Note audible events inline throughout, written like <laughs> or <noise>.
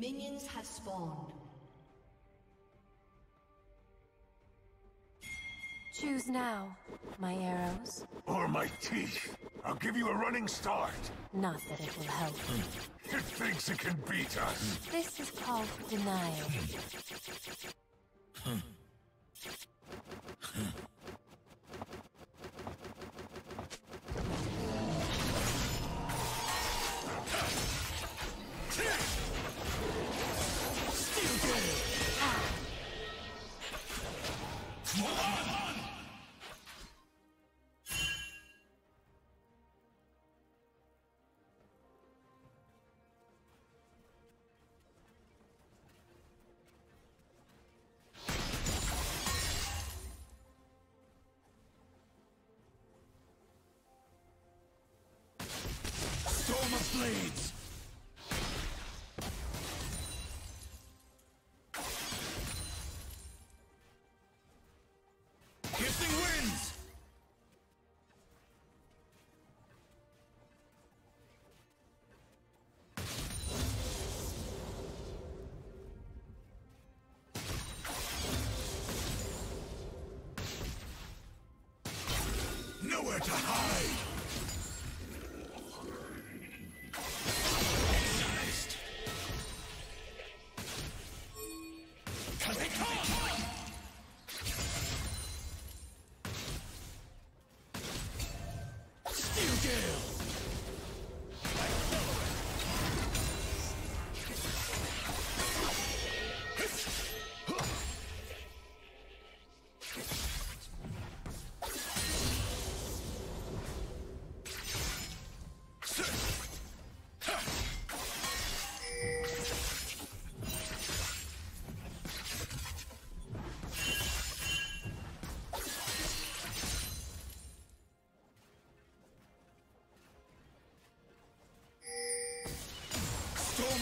Minions have spawned. Choose now, my arrows. Or my teeth. I'll give you a running start. Not that it will help. <laughs> It thinks it can beat us. This is called denial. <laughs> Hmm. Storm Blades! Winds! Nowhere to hide!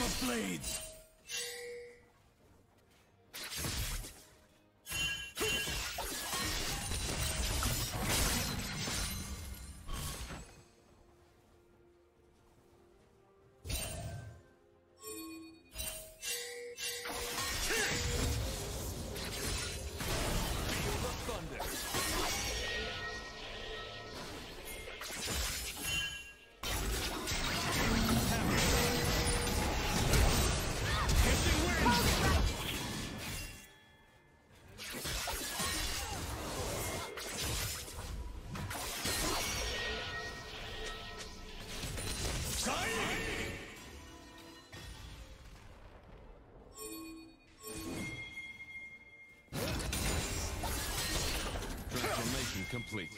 Of Blades! Complete.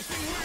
This thing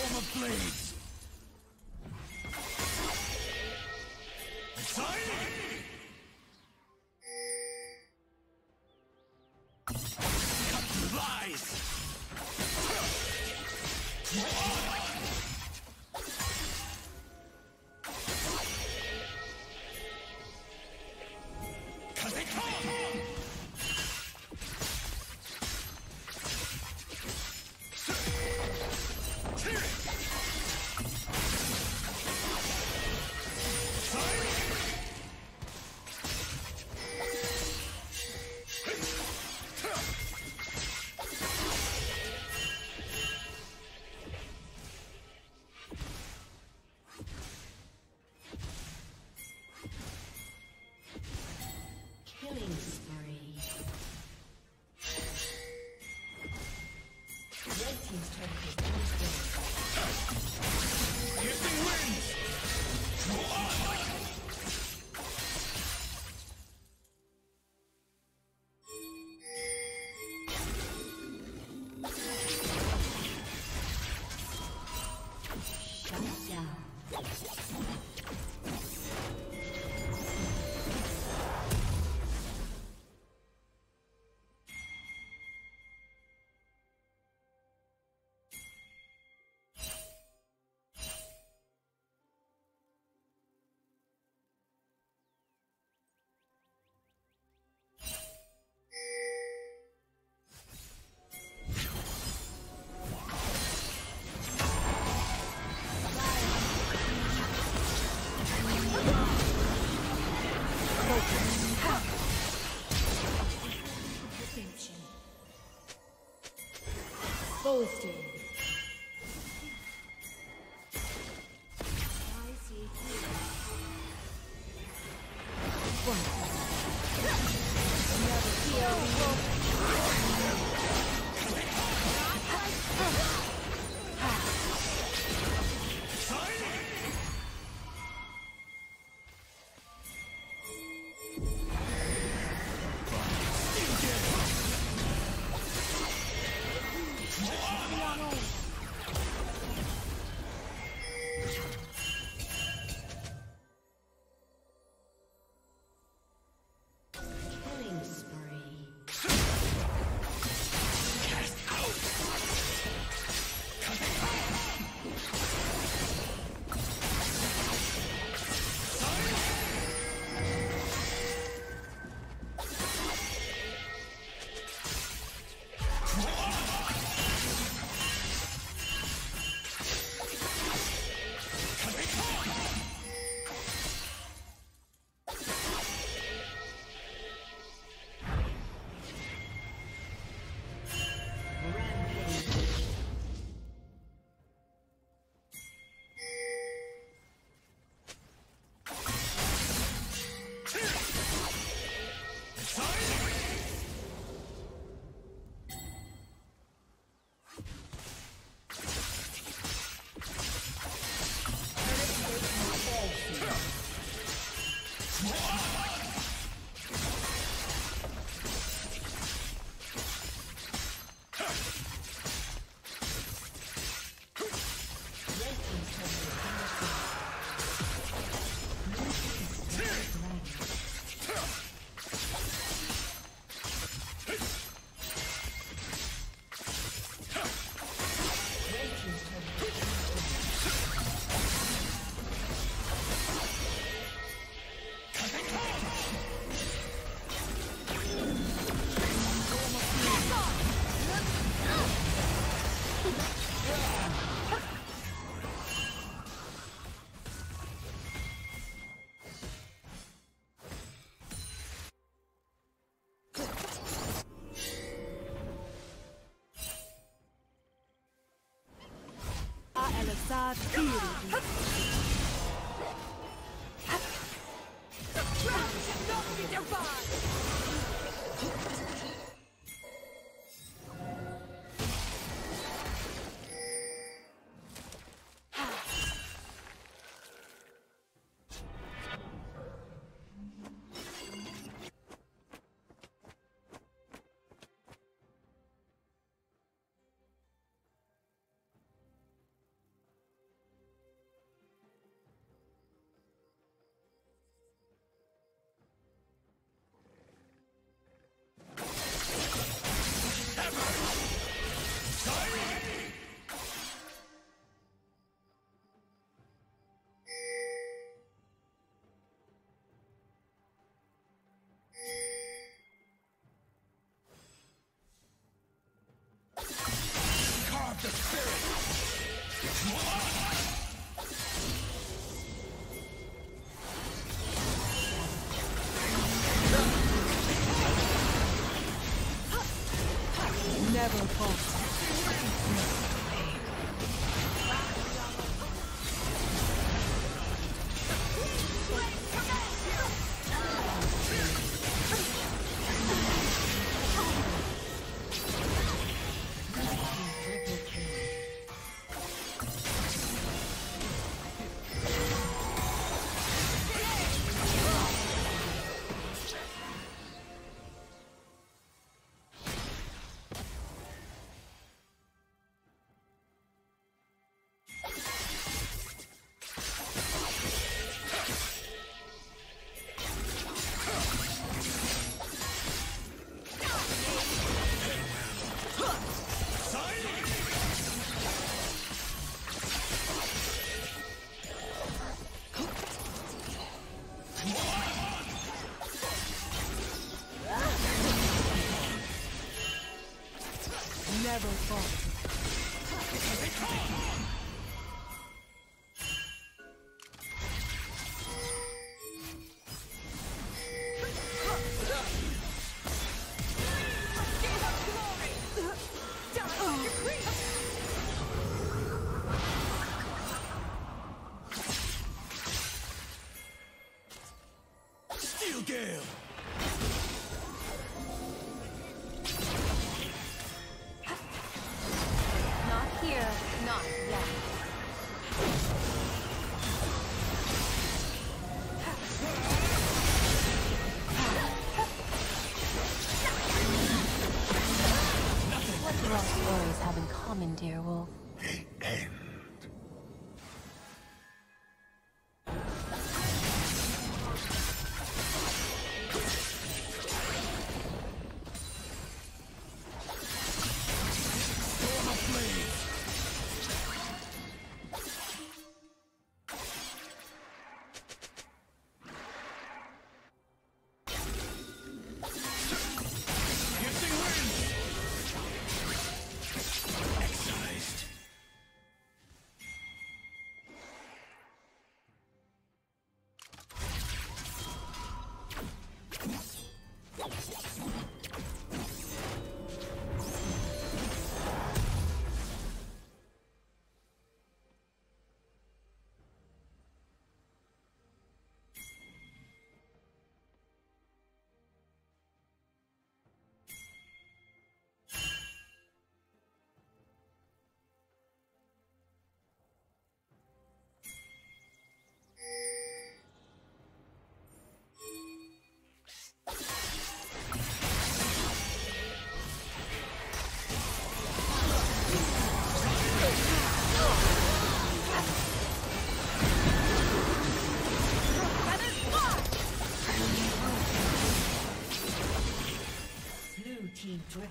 Storm of blades. Fight! Never falter. Gale! Not here, not yet. What do our stories have in common, dear wolf?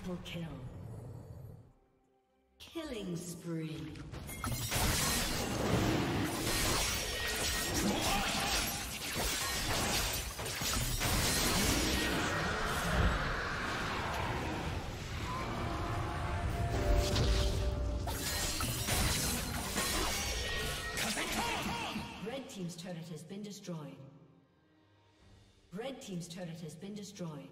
Triple kill. Killing spree. Red team's turret has been destroyed. Red team's turret has been destroyed.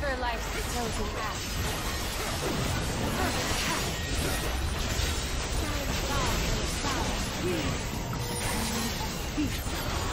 savor life's frozen act. Perfect attack. Shine strong and sour. Peace.